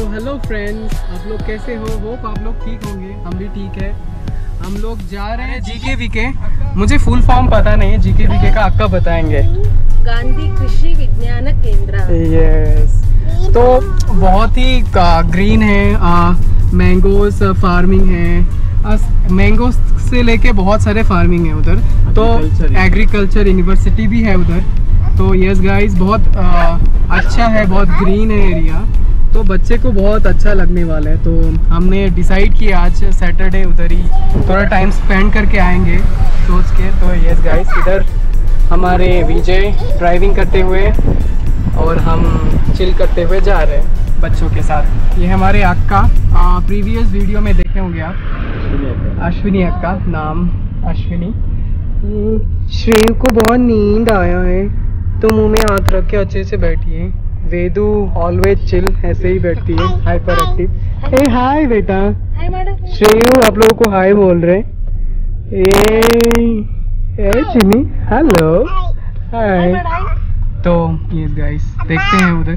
तो hello friends आप लोग कैसे हो? होप आप लोग ठीक होंगे। हम भी ठीक है। हम लोग जा रहे हैं जीके वीके मुझे फुल फॉर्म पता नहीं है जीके वीके का आपका बताएँगे। गांधी कृषि विज्ञान केंद्र। यस तो बहुत ही ग्रीन है मैंगोस फ़ार्मिंग है। मैंगोस से लेके बहुत सारे फ़ार्मिंग है उधर। तो एग्रीकल्चर यूनिवर्सिटी भी है उधर। तो यस गाइस बहुत आ, अच्छा है बहुत ग्रीन है एरिया तो बच्चे को बहुत अच्छा लगने वाला है। तो हमने डिसाइड किया आज सैटरडे उधर ही थोड़ा टाइम स्पेंड करके आएँगे सोच के। तो यस गाइस इधर हमारे विजय ड्राइविंग करते हुए और हम चिल करते हुए जा रहे हैं बच्चों के साथ। ये हमारे अक्का। प्रीवियस वीडियो में देखे होंगे आप। अश्विनी अक्का, नाम अश्विनी। श्रेव को बहुत नींद आया है। तो मुँह में हाथ रख के अच्छे से बैठी है वेदू ऑलवेज चिल ऐसे ही बैठती है हाइपर एक्टिव ए हाय बेटा। श्रेय श्रेयू आप लोगों को हाय बोल रहे ए ए चिनी हेलो हाय तो ये गाइस देखते हैं उधर।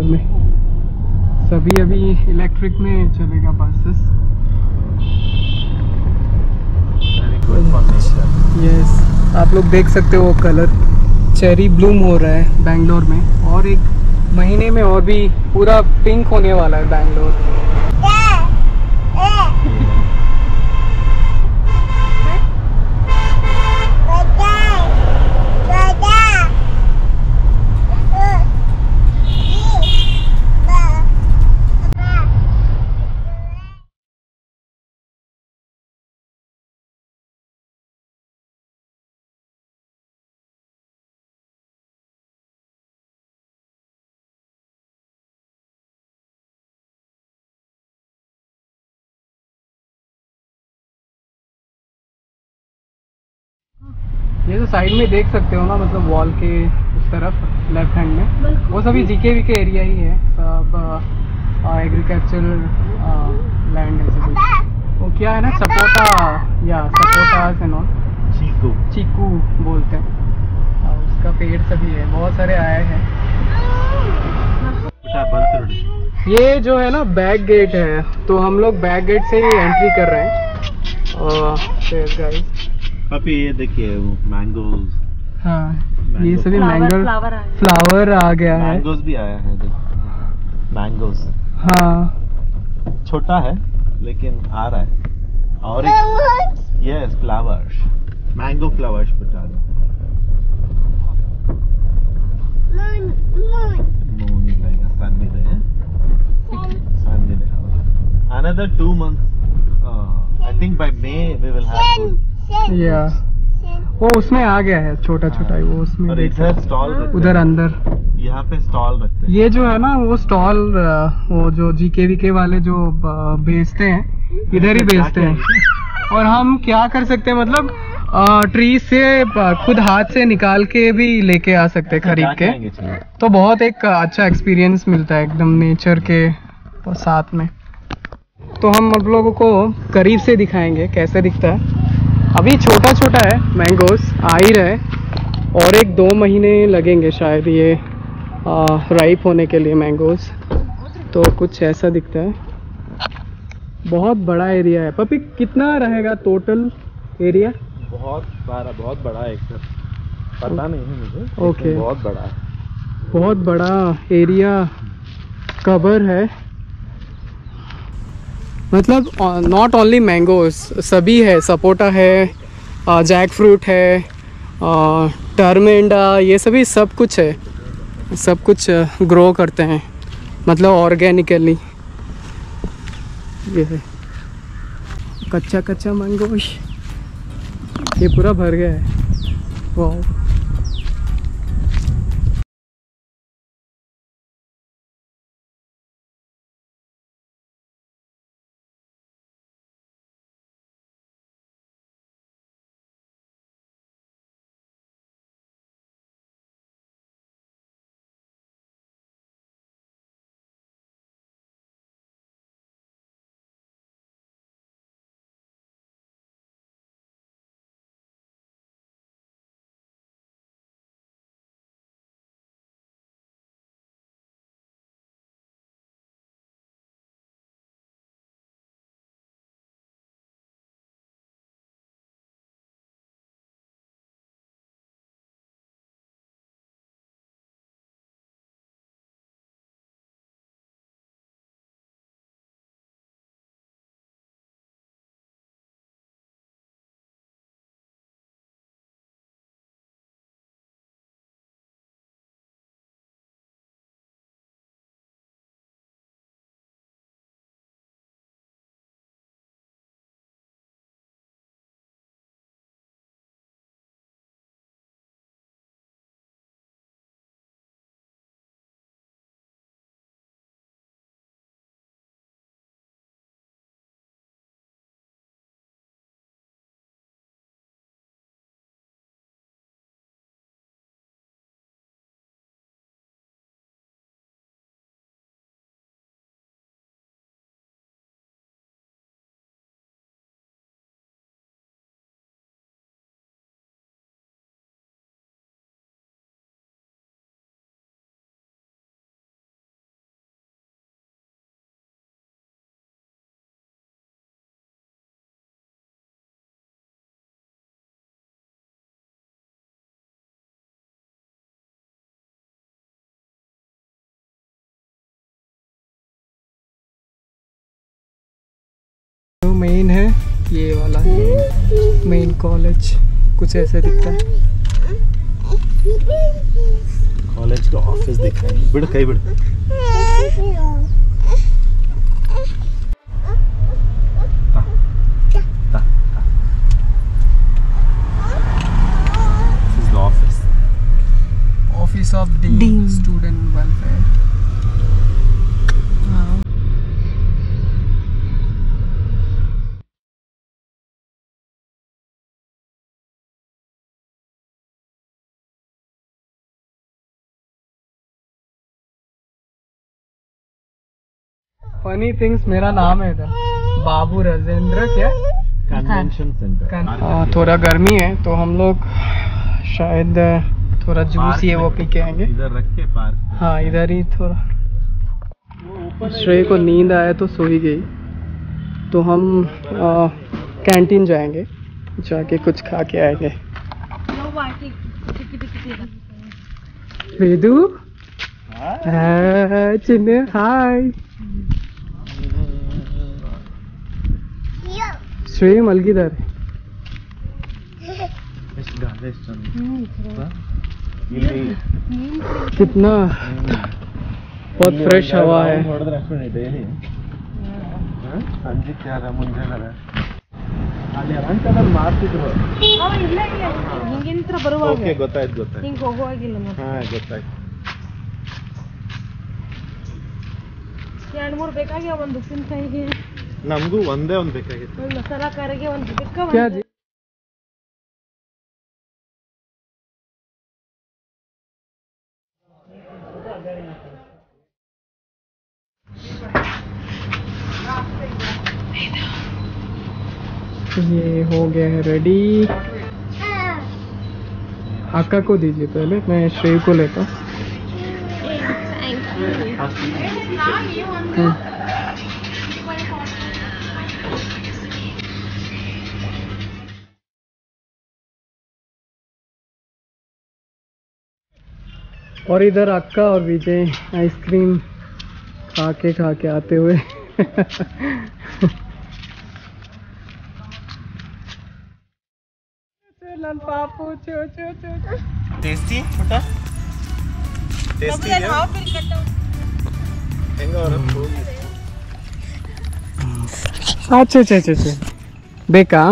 कलर में। सभी अभी इलेक्ट्रिक में चलेगा बसेस. यस आप लोग देख सकते हो वो कलर चेरी ब्लूम हो रहा है बैंगलोर में। और एक महीने में और भी पूरा पिंक होने वाला है बैंगलोर ये जो साइड में देख सकते हो ना मतलब वॉल के उस तरफ़ लेफ़्ट हैंड में वो सभी जीके वी के एरिया ही है। सब एग्रीकल्चर लैंड है सभी। वो क्या है ना सपोटा या sapotas and all chikoo. Chikoo बोलते हैं। आ, उसका पेड़ सभी है। बहुत सारे आए हैं। ये जो है ना बैक गेट है। तो हम लोग बैक गेट से ही एंट्री कर रहे हैं। और गाइस पापी ये देखिए वो मैंगोज हाँ ये सभी मैंगो फ्लावर आ गया है। मैंगोज भी आया है देखो मैंगोज हाँ। छोटा है लेकिन आ रहा है। और एक यस फ्लावर्स मैंगो फ्लावर्स बता दो। Another two months. Uh, I think by May we will have. Good. या वो उसमें आ गया है छोटा छोटा ही वो उसमें और इधर स्टॉल उधर अंदर। यहाँ पे स्टॉल रखते हैं। ये जो है ना वो स्टॉल वो जो जीके वीके वाले जो बेचते हैं इधर ही बेचते हैं। और हम क्या कर सकते हैं मतलब ट्री से खुद हाथ से निकाल के भी लेके आ सकते हैं खरीद के। तो बहुत एक अच्छा एक्सपीरियंस मिलता है एकदम नेचर के साथ में। तो हम आप लोगों को करीब से दिखाएँगे कैसे दिखता है। अभी छोटा छोटा है मैंगोस आ ही रहे और एक दो महीने लगेंगे शायद ये राइप होने के लिए मैंगोस तो कुछ ऐसा दिखता है। बहुत बड़ा एरिया है। पपी कितना रहेगा टोटल एरिया बहुत सारा बहुत बड़ा है एक पता नहीं है मुझे ओके। बहुत बड़ा है। बहुत बड़ा एरिया कवर है। मतलब नॉट ओनली मैंगोस सभी है, सपोटा है जैक फ्रूट है टर्मेंडा ये सभी सब कुछ है, सब कुछ ग्रो करते हैं मतलब ऑर्गेनिकली ये है। कच्चा कच्चा मैंगो ये पूरा भर गया है। वाह मेन है ये वाला मेन कॉलेज कुछ ऐसे दिखता है। कॉलेज का ऑफ़िस दिख रहा है। बिड़ कई बिड़. Office of dean funny things मेरा नाम है इधर। बाबू राजेंद्र क्या? Convention center. हाँ, थोड़ा गर्मी है तो हम लोग शायद थोड़ा जूस ये वो पी के आएँगे। इधर रख के पार्क हाँ इधर ही थोड़ा। श्रेय को नींद आया तो सो ही गई। तो हम कैंटीन जाएँगे जाके कुछ खा के आएँगे। वेदू? चिन्ह हाय ಶ್ರೇಯ ಮಲಗಿದ್ದಾರೆ ಎಷ್ಟು ಗಾಳಿ ಎಷ್ಟು ಚಂದ ಇಲ್ಲಿ कितना बहुत फ्रेश हवा है ಹೊಡೆದ್ರೆ ಅಷ್ಟೇ ಡೈಲಿ ಸಂಜೆ ಯಾರ ಮುಂಜಾನೆ ಅಲ್ಲಿ ಅರಂಟದಲ್ಲಿ ಮಾಡ್ತಿದ್ರು ಅವ ಇಲ್ಲ ಇಲ್ಲ ಹಿಂಗಿಂತ್ರ ಬರುವಾಗ ಓಕೆ ಗೊತ್ತಾಯ್ತು ಗೊತ್ತಾಯ್ತು ಹಿಂಗ್ ಹೋಗುವಾಗಿಲ್ಲ ಮತ್ತೆ ಹಾ ಗೊತ್ತಾಯ್ತು ಎರಡ್ ಮೂರ್ ಬೇಕಾಗ್ಯಾವ ಒಂದು ಉಪ್ಪಿನಕಾಯಿಗೆ ನಮಗೂ ಒಂದೇ ಒಂದ್ ಬೇಕಾಗಿತ್ತು ಒಂದ್ ಮಸಾಲಾ ಖಾರಿಗೆ ಒಂದು ಬೇಕಾ क्या ಒಂದು जी ये हो गया है रेडी आका को दीजिए पहले मैं श्रेय को लेता हूँ और इधर अक्का और विजय आइसक्रीम खा के खा के आते हुए। छोटा? अच्छा अच्छा अच्छा अच्छा बेका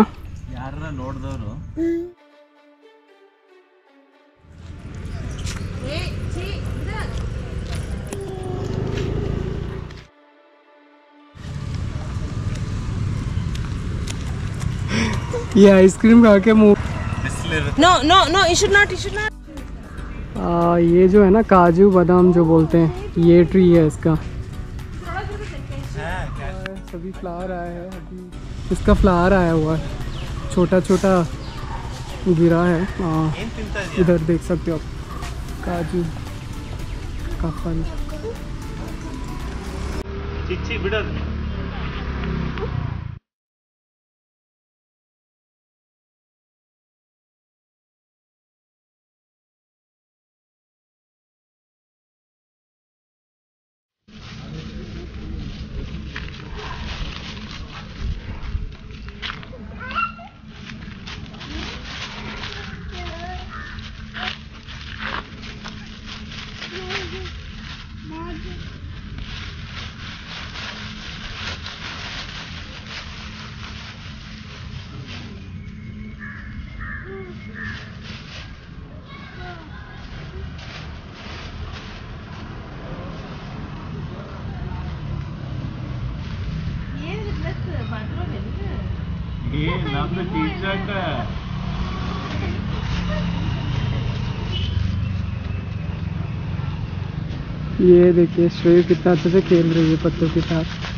ये आइसक्रीम खा के मुँह no no no you should not you should not आ, ये जो है ना काजू बादाम जो बोलते हैं ये ट्री है इसका। सभी फ्लावर आए हैं अभी। इसका फ्लावर आया हुआ है। छोटा छोटा गिरा है। आ, इधर देख सकते हो आप। काजू का फल। आपने टी शर्ट ये देखिए शोएब कितना अच्छे से खेल रही है पत्तों के साथ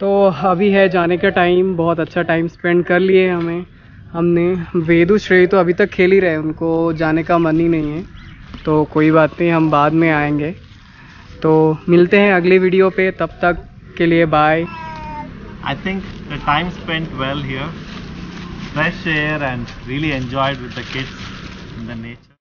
तो अभी है जाने का टाइम बहुत अच्छा टाइम स्पेंड कर लिए हमें। हमने वेदु श्रेय तो अभी तक खेल ही रहे उनको जाने का मन ही नहीं है। तो कोई बात नहीं हम बाद में आएँगे। तो मिलते हैं अगली वीडियो पे तब तक के लिए bye I think time spent well here, fresh air and really enjoyed with the kids in the nature.